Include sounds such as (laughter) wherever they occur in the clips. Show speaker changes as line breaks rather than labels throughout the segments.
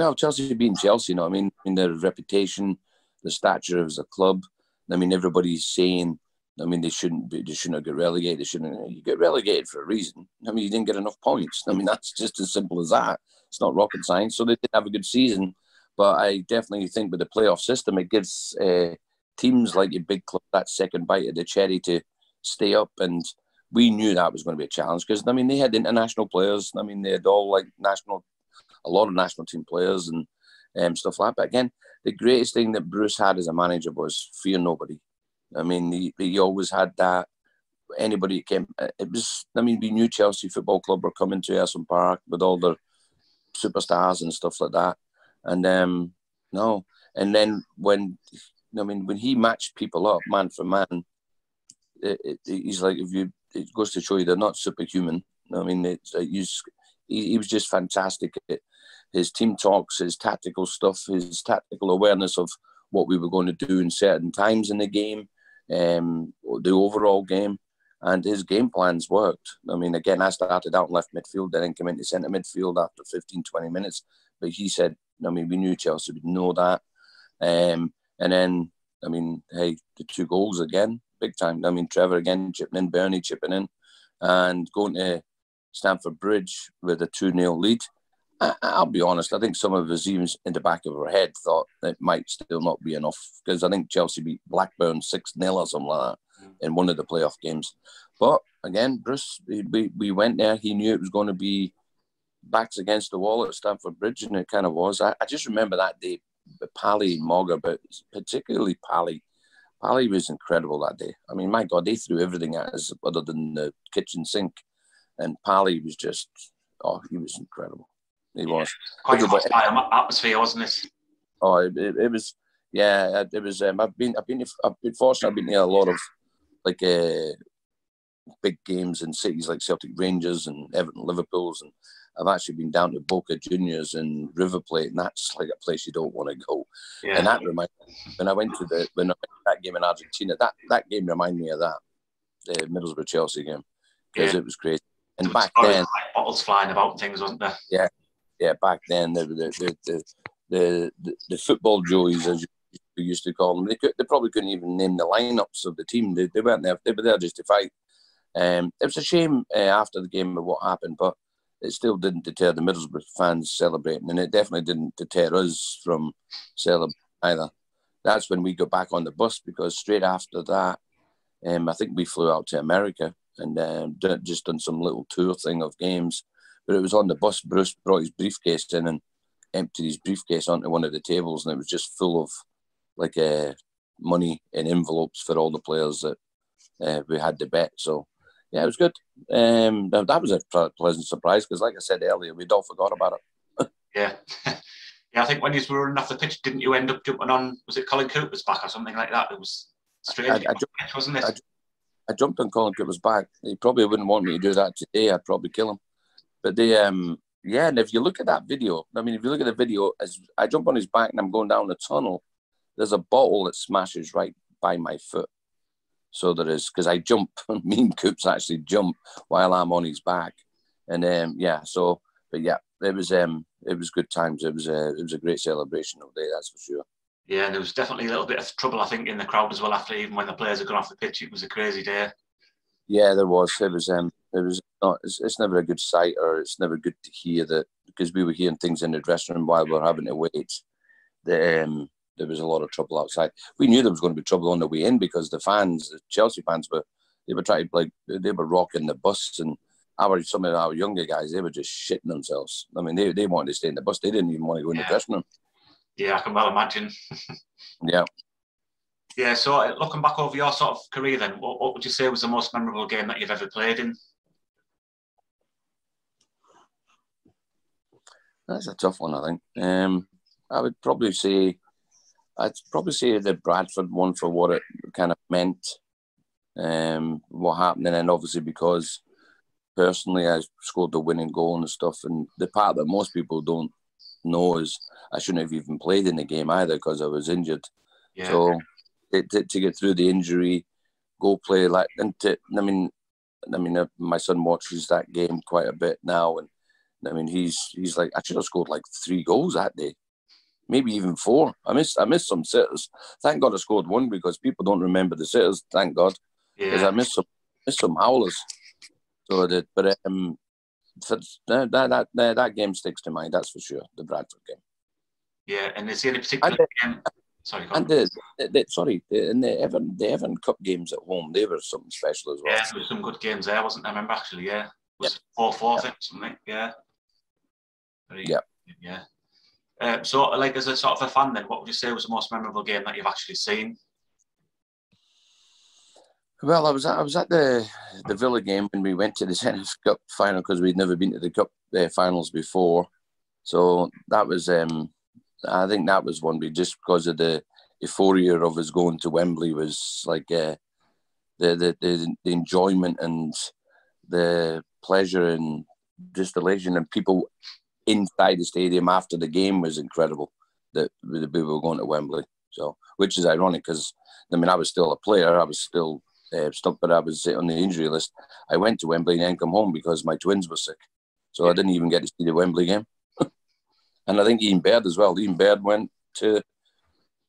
Well, Chelsea being Chelsea, you know, I mean, in their reputation, the stature as a club. I mean, everybody's saying, I mean, they shouldn't be, they shouldn't get relegated. They shouldn't. You get relegated for a reason. I mean, you didn't get enough points. I mean, (laughs) that's just as simple as that. It's not rocket science. So they did have a good season, but I definitely think with the playoff system, it gives uh, teams like a big club that second bite of the cherry to stay up. And we knew that was going to be a challenge because I mean, they had international players. I mean, they had all like national, a lot of national team players and um, stuff like that. But again, the greatest thing that Bruce had as a manager was fear nobody. I mean, he, he always had that. Anybody came, it was. I mean, we knew Chelsea Football Club were coming to Ayresome Park with all their superstars and stuff like that. And um, no, and then when I mean, when he matched people up man for man, it, it, he's like if you it goes to show you they're not superhuman. I mean, it's uh, he, he was just fantastic. At his team talks, his tactical stuff, his tactical awareness of what we were going to do in certain times in the game, um, the overall game, and his game plans worked. I mean, again, I started out left midfield, then came into centre midfield after 15, 20 minutes. But he said, I mean, we knew Chelsea would know that. Um, and then, I mean, hey, the two goals again, big time. I mean, Trevor again chipping in, Bernie chipping in, and going to Stamford Bridge with a 2 0 lead. I'll be honest. I think some of us, even in the back of our head, thought it might still not be enough because I think Chelsea beat Blackburn six 0 or something like that in one of the playoff games. But again, Bruce, we, we went there. He knew it was going to be backs against the wall at Stamford Bridge, and it kind of was. I, I just remember that day, Pally and Moga, but particularly Pally. Pally was incredible that day. I mean, my God, they threw everything at us other than the kitchen sink, and Pally was just, oh, he was incredible. He was
quite a hostile atmosphere, wasn't it?
Oh, it, it, it was. Yeah, it was. Um, I've been, I've been, I've been fortunate. I've been near a lot of like uh, big games in cities like Celtic Rangers and Everton Liverpool's, and I've actually been down to Boca Juniors and River Plate, and that's like a place you don't want to go. Yeah. And that reminds when I went to the when that game in Argentina, that that game reminded me of that, the Middlesbrough Chelsea game, because yeah. it was crazy. And back then,
like bottles flying about and things, wasn't there?
Yeah, yeah, back then the the the the, the, the football joys, as you used to call them, they, could, they probably couldn't even name the lineups of the team. They, they weren't there. They were there just to fight. Um, it was a shame uh, after the game of what happened, but it still didn't deter the Middlesbrough fans celebrating, and it definitely didn't deter us from celebrating either. That's when we got back on the bus because straight after that, um, I think we flew out to America and um, just done some little tour thing of games. But it was on the bus. Bruce brought his briefcase in and emptied his briefcase onto one of the tables, and it was just full of like uh, money in envelopes for all the players that uh, we had to bet. So yeah, it was good. Um, that was a pleasant surprise because, like I said earlier, we'd all forgot about
it. (laughs) yeah. (laughs) Yeah, I think when you were running off the pitch, didn't you end up jumping on? Was it Colin Cooper's back or something like that? It was strange, I, I, jumped, wasn't it? I,
jumped on Colin Cooper's back. He probably wouldn't want me to do that today. I'd probably kill him. But they, um, yeah, and if you look at that video, I mean, if you look at the video, as I jump on his back and I'm going down the tunnel, there's a bottle that smashes right by my foot. So there is because I jump, (laughs) me and Coops actually jump while I'm on his back, and um, yeah. So, but yeah, it was um, it was good times. It was a it was a great celebration of the day, that's for sure.
Yeah, and there was definitely a little bit of trouble, I think, in the crowd as well. After even when the players had gone off the pitch, it was a crazy day.
Yeah, there was. It was. Um, it was not. It's, it's never a good sight, or it's never good to hear that because we were hearing things in the dressing room while we were having to wait. That um, there was a lot of trouble outside. We knew there was going to be trouble on the way in because the fans, the Chelsea fans, were they were trying to like they were rocking the bus and our some of our younger guys they were just shitting themselves. I mean, they, they wanted to stay in the bus. They didn't even want to go in yeah. the dressing room.
Yeah, I can well imagine.
yeah.
Yeah, so uh, looking back over your sort of career, then, what, what would you say was the most memorable game that you've ever played in?
That's a tough one, I think. Um, I would probably say, I'd probably say the Bradford one for what it kind of meant, um, what happened, and then obviously because personally I scored the winning goal and stuff, and the part that most people don't know is I shouldn't have even played in the game either because I was injured. Yeah. So to, to, get through the injury, go play like, and to, I mean, I mean, uh, my son watches that game quite a bit now, and I mean, he's he's like I should have scored like three goals that day, maybe even four. I missed I missed some sitters. Thank God I scored one because people don't remember the sitters. Thank God, because yeah. I missed some missed some howlers. So I did, but um, that, that that that game sticks to mind. That's for sure. The Bradford game.
Yeah, and is there any particular and, game? Sorry,
and the, the, the, sorry, the, and the Evan the Evan Cup games at home, they were something special as well.
Yeah, there were some good games there, wasn't there? I remember actually, yeah, it was four four, yeah. something, yeah.
Very, yeah,
yeah. Uh, so, like, as a sort of a fan, then, what would you say was the most memorable game that you've actually seen?
Well, I was at, I was at the the Villa game when we went to the (laughs) Zenith Cup final because we'd never been to the Cup uh, finals before. So that was, um, I think that was one big just because of the euphoria of us going to Wembley was like uh, the, the, the the enjoyment and the pleasure and just elation and people inside the stadium after the game was incredible. That people were going to Wembley. So, which is ironic because I mean, I was still a player. I was still uh, stuck, but I was on the injury list. I went to Wembley and then come home because my twins were sick, so I didn't even get to see the Wembley game. (laughs) and I think Ian Baird as well. Ian Baird went to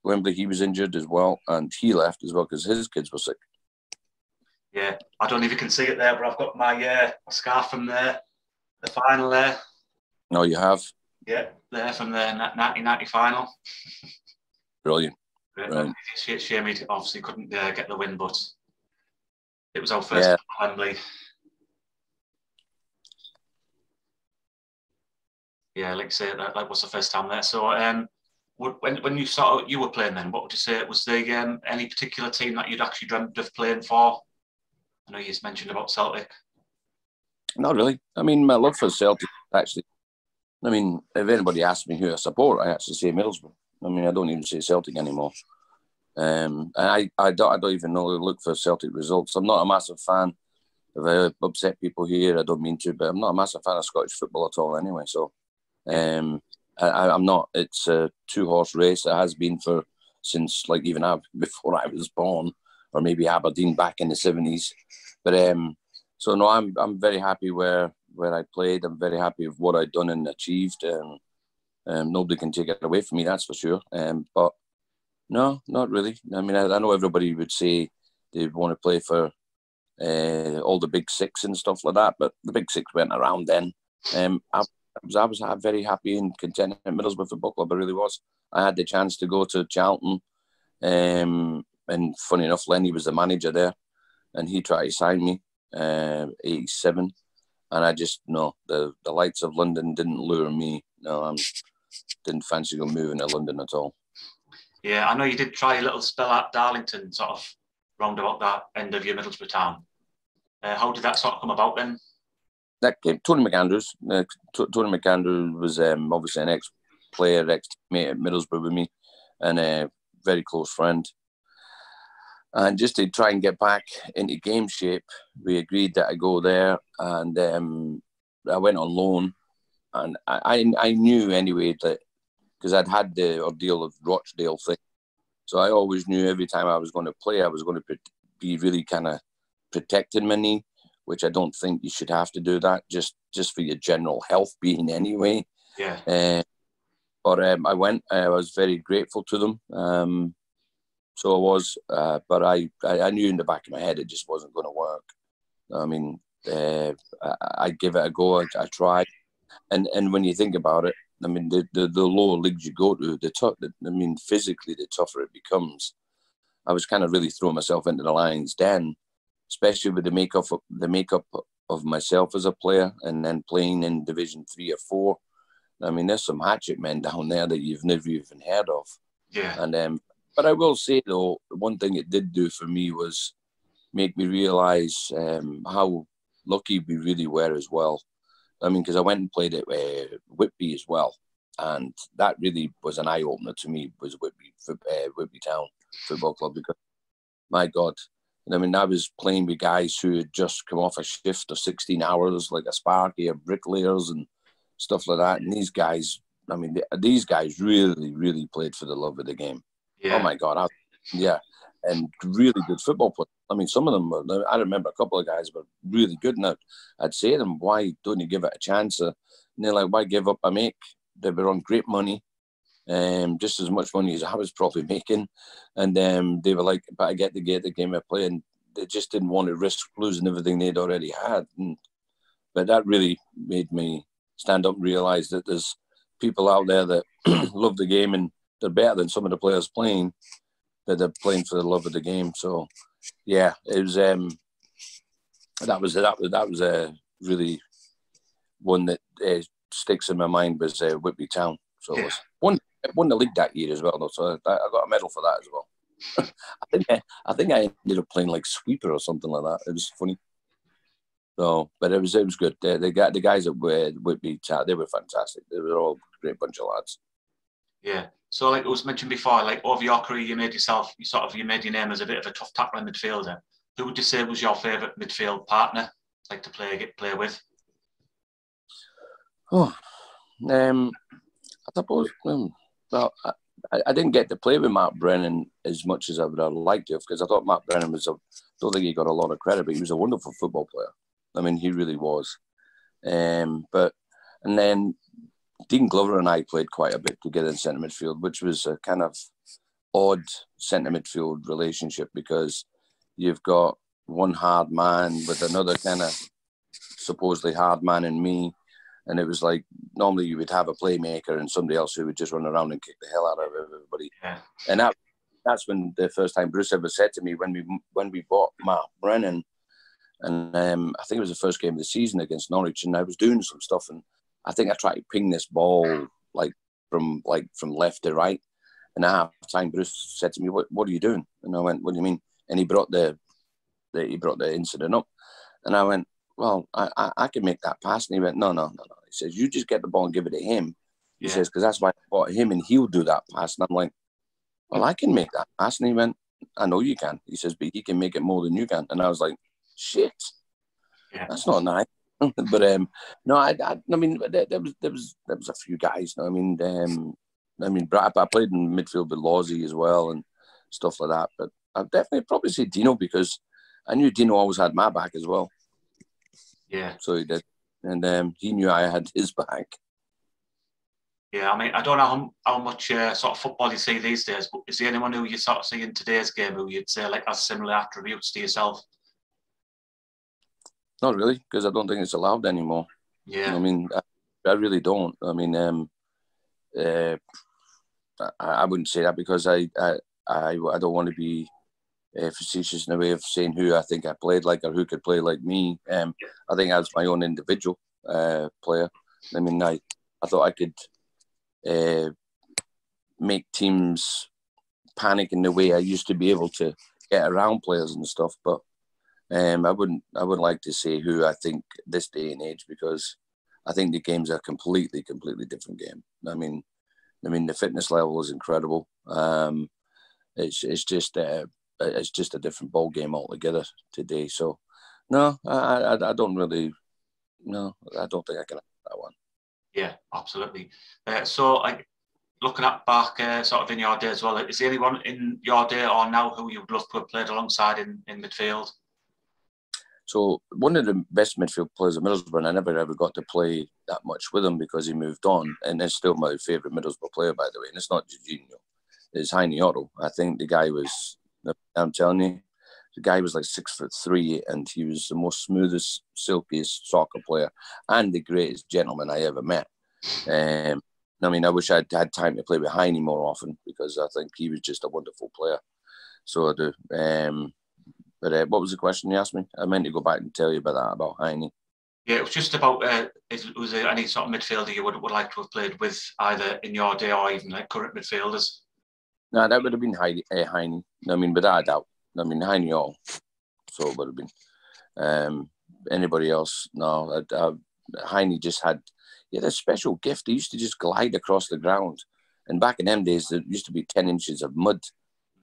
Wembley. He was injured as well, and he left as well because his kids were sick.
Yeah, I don't know if you can see it there, but I've got my uh, scarf from there, the final there.
No, you have.
Yeah, there from the 1990 final. (laughs)
Brilliant.
Right. Shame he obviously couldn't uh, get the win, but it was our first yeah. Wembley. Yeah, like I say, that, that was the first time there. So, um, when when you saw you were playing then, what would you say was the um, any particular team that you'd actually dreamt of playing for? I know you just mentioned about Celtic.
Not really. I mean, my love for Celtic actually. I mean, if anybody asks me who I support, I actually say Middlesbrough. I mean, I don't even say Celtic anymore. Um, and I, I don't, I don't even know look for Celtic results. I'm not a massive fan. If I upset people here, I don't mean to, but I'm not a massive fan of Scottish football at all. Anyway, so um, I, am not. It's a two horse race. It has been for since like even (laughs) before I was born, or maybe Aberdeen back in the seventies. But um, so no, I'm I'm very happy where where I played. I'm very happy with what I've done and achieved. Um, um, nobody can take it away from me, that's for sure. Um, but no, not really. I mean, I, I know everybody would say they want to play for uh, all the big six and stuff like that, but the big six went around then. Um, I, was, I was very happy and content at Middlesbrough Football Club. I really was. I had the chance to go to Charlton, um, and funny enough, Lenny was the manager there, and he tried to sign me, uh, 87, and I just no, the the lights of London didn't lure me. No, I didn't fancy going moving to London at all.
Yeah, I know you did try a little spell at Darlington, sort of round about that end of your Middlesbrough town. Uh, how did that sort of come about then?
That came Tony McAndrews. Uh, Tony McAndrews was um, obviously an ex-player, ex-mate at Middlesbrough with me, and a very close friend. And just to try and get back into game shape, we agreed that I go there, and um, I went on loan. And I, I knew anyway that because I'd had the ordeal of Rochdale thing. So I always knew every time I was going to play, I was going to be really kind of protecting my knee, which I don't think you should have to do that just just for your general health being anyway.
Yeah. Uh,
but um, I went. I was very grateful to them. Um, so I was, uh, but I, I, knew in the back of my head it just wasn't going to work. I mean, uh, I, I give it a go. I, I tried, and and when you think about it, I mean, the, the, the lower leagues you go to, the tough. I mean, physically, the tougher it becomes. I was kind of really throwing myself into the lion's den, especially with the makeup of the makeup of myself as a player, and then playing in Division Three or Four. I mean, there's some hatchet men down there that you've never even heard of.
Yeah.
And um, but I will say though, one thing it did do for me was make me realise um, how lucky we really were as well. I mean, because I went and played at uh, Whitby as well, and that really was an eye opener to me. Was Whitby, uh, Whitby Town Football Club because, my God, I mean, I was playing with guys who had just come off a shift of 16 hours, like a Sparky or bricklayers and stuff like that. And these guys, I mean, these guys really, really played for the love of the game. Yeah. Oh my God, I, yeah, and really good football players. I mean, some of them were, I remember a couple of guys were really good. And I'd, say to them, why don't you give it a chance? And they're like, why give up? a make. They were on great money, um, just as much money as I was probably (laughs) making. And um, they were like, but I get to get the game I play. And they just didn't want to risk losing everything they'd already had. And, but that really made me stand up and realize that there's people out there that (clears throat) love the game and they're better than some of the players playing that they're playing for the love of the game. So, yeah, it was um, that was that was that was a really one that uh, sticks in my mind was uh, Whitby Town. So yeah. it was won won the league that year as well. Though, so I, I got a medal for that as well. (laughs) I think I, I think I ended up playing like sweeper or something like that. It was funny. So, but it was it was good. The, the, the guys at Whitby, Town, they were fantastic. They were all a great bunch of lads.
Yeah. So, like it was mentioned before, like over your career, you made yourself, you sort of, you made your name as a bit of a tough tackling midfielder. Who would you say was your favourite midfield partner, like to play get play with?
Oh, um, I suppose. Um, well, I, I, didn't get to play with Mark Brennan as much as I would have liked to because I thought Mark Brennan was a. Don't think he got a lot of credit, but he was a wonderful football player. I mean, he really was. Um, but and then Dean Glover and I played quite a bit together in centre midfield, which was a kind of odd centre midfield relationship because you've got one hard man with another kind of supposedly hard man in me. And it was like normally you would have a playmaker and somebody else who would just run around and kick the hell out of everybody. Yeah. And that that's when the first time Bruce ever said to me when we when we bought Mark Brennan, and um, I think it was the first game of the season against Norwich, and I was doing some stuff, and I think I tried to ping this ball like from like from left to right, and at half time Bruce said to me, "What what are you doing?" And I went, "What do you mean?" And he brought the, the he brought the incident up, and I went, "Well, I, I, I can make that pass." And he went, "No, no, no, no." He says, "You just get the ball and give it to him." He yeah. says, "Because that's why I bought him, and he'll do that pass." And I'm like, "Well, I can make that pass." And he went, "I know you can." He says, "But he can make it more than you can." And I was like, "Shit, yeah. that's not nice." (laughs) but um, no, I, I, I mean, there, there, was there was there was a few guys. I mean, um, I mean, I played in midfield with Lawsy as well and stuff like that. But I'd definitely probably say Dino because I knew Dino always had my back as well.
Yeah.
So he did, and um, he knew I had his back.
Yeah, I mean, I don't know how, how much uh, sort of football you see these days, but is there anyone who you sort of see in today's game who you'd say like has similar attributes to yourself?
Not really, because I don't think it's allowed anymore.
Yeah.
I mean, I, I really don't. I mean, um, uh, I, I wouldn't say that because I, I, I, I don't want to be uh, facetious in a way of saying who I think I played like or who could play like me. Um, I think I was my own individual uh, player. I mean, I, I thought I could uh, make teams panic in the way I used to be able to get around players and stuff, but um, I wouldn't I wouldn't like to say who I think this day and age because I think the game's a completely completely different game. I mean, I mean the fitness level is incredible. Um, it's it's just uh, it's just a different ball game altogether today. So no, I, I, I don't really no I don't think I can have that one.
Yeah, absolutely. Uh, so like looking at back uh, sort of in your day as well, is there anyone in your day or now who you'd love to have played alongside in, in midfield?
So one of the best midfield players at Middlesbrough, and I never ever got to play that much with him because he moved on, and it's still my favourite Middlesbrough player, by the way. And it's not Juninho, it's Heini Otto. I think the guy was, I'm telling you, the guy was like six foot three, and he was the most smoothest, silkiest soccer player, and the greatest gentleman I ever met. Um, I mean, I wish I'd had time to play with Heini more often because I think he was just a wonderful player. So I do. Um, but uh, what was the question you asked me? I meant to go back and tell you about that about Heini.
Yeah, it was just about uh, is, was there any sort of midfielder you would, would like to have played with either in your day or even like current midfielders?
No, that would have been Heini. Uh, Heini. I mean, but I doubt. I mean, Heini all. So it would have been. Um, anybody else? No, I, I, Heini just had he had a special gift. He used to just glide across the ground. And back in them days, there used to be 10 inches of mud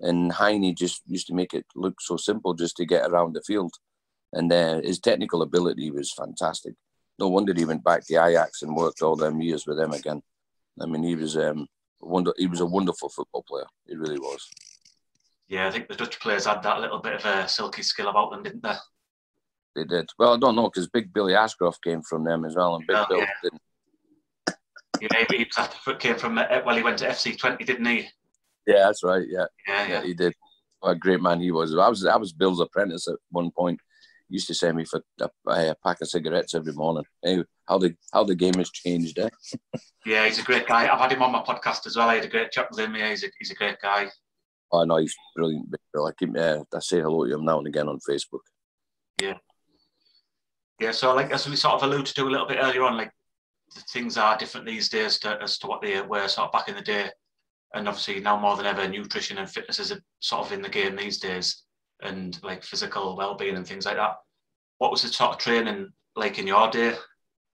and Heini just used to make it look so simple just to get around the field. And uh, his technical ability was fantastic. No wonder he went back to Ajax and worked all them years with them again. I mean, he was um, wonder he was a wonderful football player. He really was.
Yeah, I think the Dutch players had that little bit of a silky skill about them, didn't they?
They did. Well, I don't know because Big Billy Ashcroft came from them as well, and Big oh, Bill yeah. didn't
yeah, he came from uh, well, he went to FC Twente, didn't he?
Yeah, that's right. Yeah,
yeah, yeah.
yeah he did. What a great man he was. I was I was Bill's apprentice at one point. He used to send me for a, a, pack of cigarettes every morning. Hey, how the how the game has changed, eh? (laughs)
yeah, he's a great guy. I've had him on my podcast as well. I had a great chat with him. Yeah, he's a, he's a great guy.
Oh know he's brilliant. I keep uh, I say hello to him now and again on Facebook.
Yeah. Yeah, so like as we sort of alluded to a little bit earlier on, like things are different these days to, as to what they were sort of back in the day. And obviously now more than ever, nutrition and fitness is sort of in the game these days, and like physical well-being and things like that. What was the sort of training like in your day?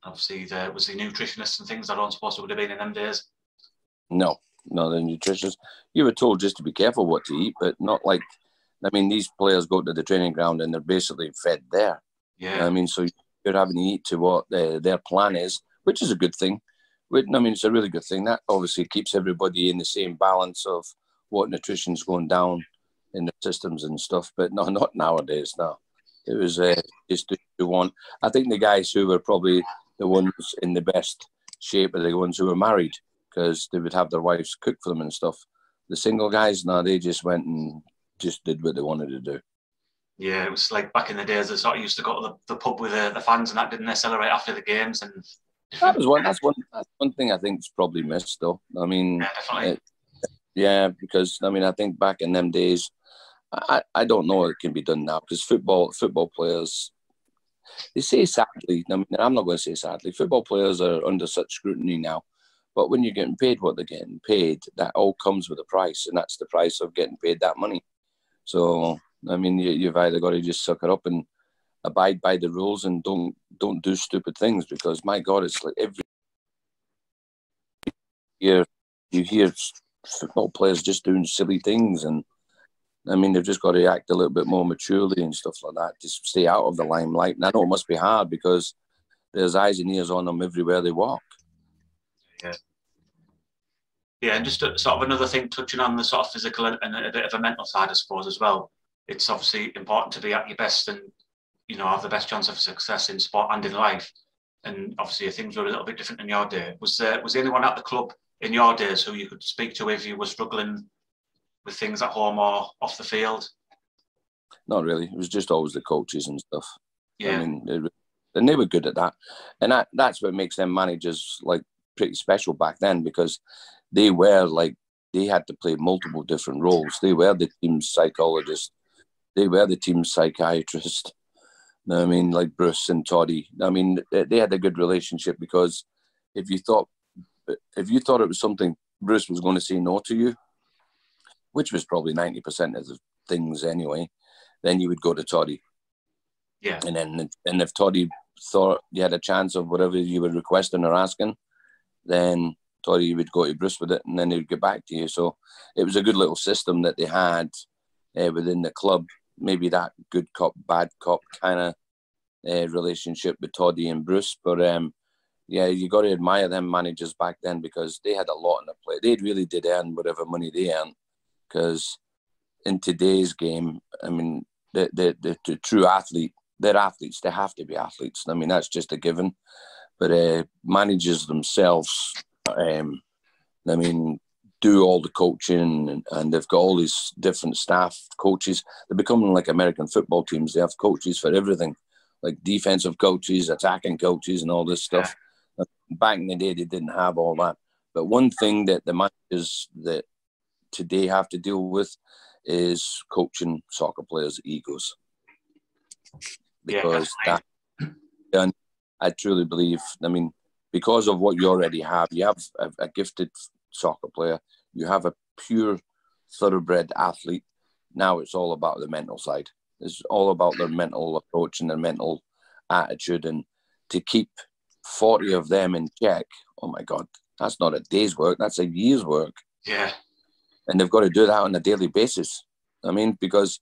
Obviously, there was the nutritionists and things that aren't supposed to would have been in them days.
No, no, the nutritionists. You were told just to be careful what to eat, but not like. I mean, these players go to the training ground and they're basically fed there.
Yeah.
I mean, so you're having to eat to what their, their plan is, which is a good thing. I mean, it's a really good thing. That obviously keeps everybody in the same balance of what nutrition's going down in the systems and stuff. But no, (laughs) not nowadays. No, it was uh, just to want. I think the guys who were probably the ones in the best shape are the ones who were married because they would have their wives cook for them and stuff. The single guys, no, they just went and just did what they wanted to do.
Yeah, it was like back in the days that sort of used to go to the, the pub with the, the fans and that didn't necessarily after the games and
that was one. That's one. That's one thing I think is probably missed, though. I mean,
yeah, it,
yeah, because I mean, I think back in them days, I, I don't know it can be done now because football football players, they say sadly. I mean, I'm not going to say sadly. Football players are under such scrutiny now, but when you're getting paid what they're getting paid, that all comes with a price, and that's the price of getting paid that money. So I mean, you, you've either got to just suck it up and abide by the rules and don't don't do stupid things because my God, it's like every year you hear football players just doing silly things and I mean they've just got to act a little bit more maturely and stuff like that. Just stay out of the limelight. And I know it must be hard because there's eyes and ears on them everywhere they walk.
Yeah. Yeah, and just a, sort of another thing, touching on the sort of physical and, and a bit of a mental side, I suppose, as well. It's obviously important to be at your best and you know have the best chance of success in sport and in life. And obviously things were a little bit different in your day. Was there was there anyone at the club in your days who you could speak to if you were struggling with things at home or off the field?
Not really. It was just always the coaches and stuff.
Yeah.
I mean, and they were good at that, and that that's what makes them managers like pretty special back then because they were like they had to play multiple different roles. They were the team's psychologist. They were the team's psychiatrist. I mean, like Bruce and Toddy. I mean, they had a good relationship because if you thought if you thought it was something Bruce was going to say no to you, which was probably ninety percent of the things anyway, then you would go to Toddy.
Yeah.
And then and if Toddy thought you had a chance of whatever you were requesting or asking, then Toddy would go to Bruce with it, and then he would get back to you. So it was a good little system that they had uh, within the club maybe that good cop, bad cop kind of uh, relationship with Toddy and Bruce. But um, yeah, you got to admire them managers back then because they had a lot on the plate. They really did earn whatever money they earned. Because in today's game, I mean, the, the, the, the, true athlete, they're athletes. They have to be athletes. I mean, that's just a given. But uh, managers themselves, um, I mean, do all the coaching and, and, they've got all these different staff coaches. They're becoming like American football teams. They have coaches for everything, like defensive coaches, attacking coaches, and all this stuff. Yeah. Back in the day, they didn't have all that. But one thing that the managers that today have to deal with is coaching soccer players' egos. Because yeah, that, and I truly believe, I mean, because of what you already have, you have a, a gifted soccer player. You have a pure, thoroughbred athlete. Now it's all about the mental side. It's all about their mental approach and their mental attitude. And to keep 40 of them in check, oh my God, that's not a day's work, that's a year's work.
Yeah.
And they've got to do that on a daily basis. I mean, because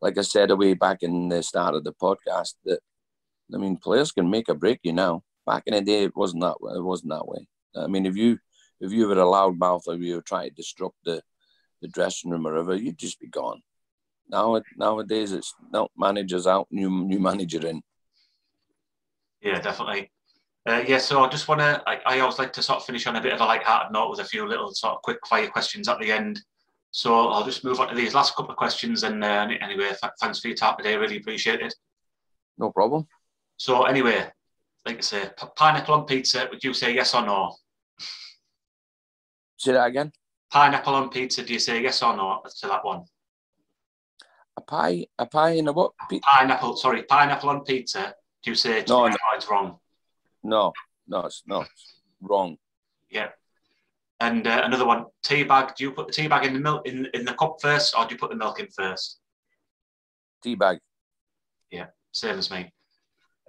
like I said away back in the start of the podcast, that I mean, players can make or break you now. Back in the day, it wasn't that. It wasn't that way. I mean, if you if you were a loud mouth or you were trying to disrupt the, the dressing room or whatever, you'd just be gone. Now nowadays it's no managers out, new new manager in.
Yeah, definitely. Uh, yeah, so I just want to, I, I, always like to sort of finish on a bit of a light-hearted note with a few little sort of quick fire questions at the end. So I'll just move on to these last couple of questions. And uh, anyway, th- thanks for your time today. Really appreciate it.
No problem.
So anyway, like I say, p- pineapple on pizza, would you say yes or no?
Say that again.
Pineapple on pizza, do you say yes or no to that one?
A pie, a pie in a what?
pineapple, sorry, pineapple on pizza. Do you say
no, no.
it's wrong?
No, no, it's not wrong.
Yeah. And uh, another one, tea bag. Do you put the tea bag in the milk in, in the cup first, or do you put the milk in first?
Tea bag.
Yeah, same as me.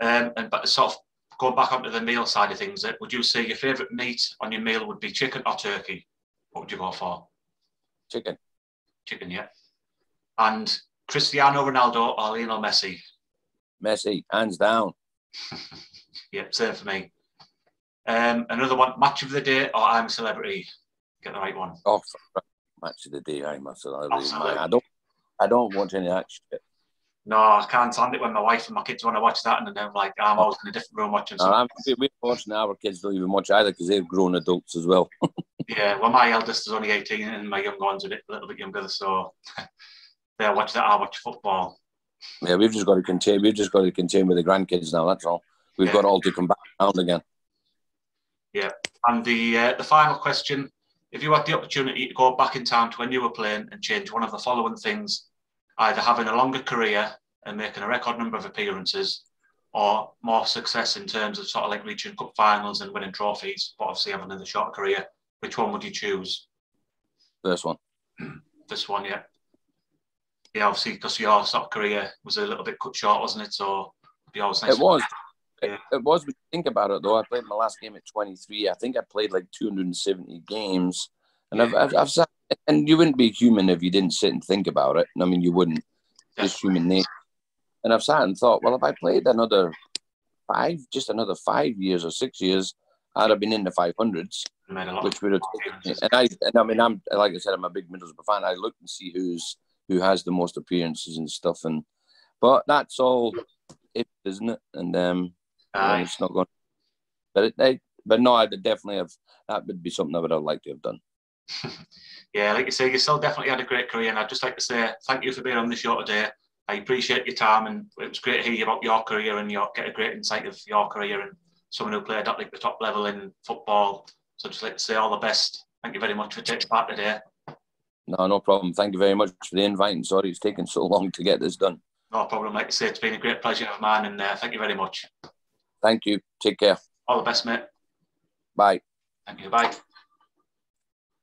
Um, and but sort of going back onto the meal side of things, uh, would you say your favourite meat on your meal would be chicken or turkey? What would you go for?
Chicken.
Chicken, yeah. And Cristiano Ronaldo or Lionel Messi?
Messi, hands down. (laughs)
yep, same for me. Um, another one, match of the day or I'm a celebrity. Get the right one.
Oh, match of the day, I'm a celebrity. I don't, I don't watch any shit.
No, I can't stand it when my wife and my kids want to watch that, and then I'm like, I'm always in a different room watching.
No, we're watching our kids don't even watch either because they're grown adults as well. (laughs)
yeah, well, my eldest is only 18, and my young one's a, bit, a little bit younger, so (laughs) they'll watch that. I watch football.
Yeah, we've just got to contain. We've just got to contain with the grandkids now. That's all. We've yeah. got all to come back around again.
Yeah, and the uh, the final question: If you had the opportunity to go back in time to when you were playing and change one of the following things, either having a longer career and making a record number of appearances, or more success in terms of sort of like reaching cup finals and winning trophies, but obviously having another short career, which one would you choose?
First one. (clears throat)
this one, yeah. Yeah, obviously because your sort of career was a little bit cut short, wasn't it? So it'd be always nice.
It was. It, it was. Think about it though. I played my last game at 23. I think I played like 270 games, and yeah. I've, I've, I've sat, and you wouldn't be human if you didn't sit and think about it. And I mean, you wouldn't. Just human nature. And I've sat and thought, well, if I played another five, just another five years or six years, I'd have been in the 500s, which would have And I, and I mean, I'm like I said, I'm a big Middlesbrough fan. I look and see who's who has the most appearances and stuff, and but that's all it, isn't it? And um, Aye. It's not going. But it, they, but no, I would definitely have. That would be something I would have liked to have done. (laughs)
yeah, like you say, you still definitely had a great career, and I'd just like to say thank you for being on the show today. I appreciate your time, and it was great to hear about your career and your get a great insight of your career and someone who played at like the top level in football. So just like to say all the best. Thank you very much for taking part today.
No, no problem. Thank you very much for the invite. And sorry it's taken so long to get this done.
No problem. Like I say, it's been a great pleasure of mine, and uh, thank you very much.
Thank you. Take care.
All the best, mate.
Bye.
Thank you. Bye.